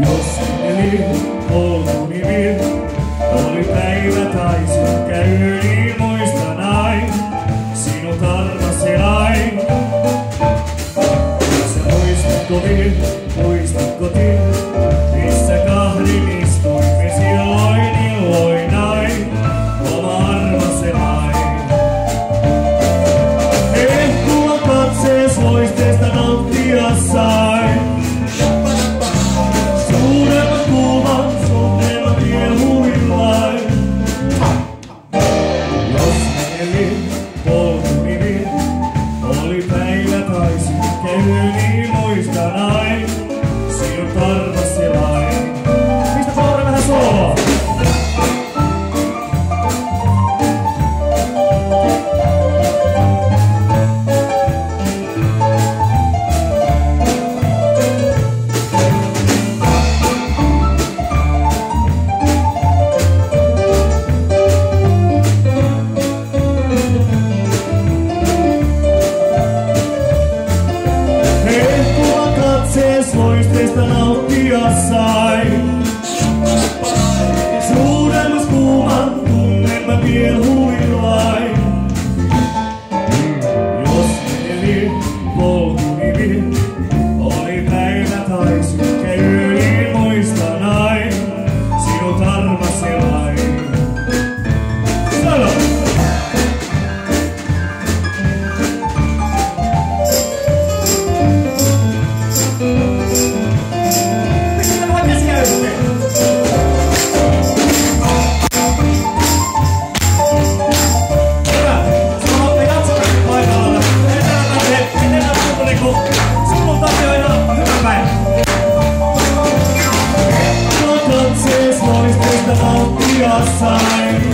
Los enemigos por vivir and I sai. Suuremmas kuuman tunnemme pienhuin. sign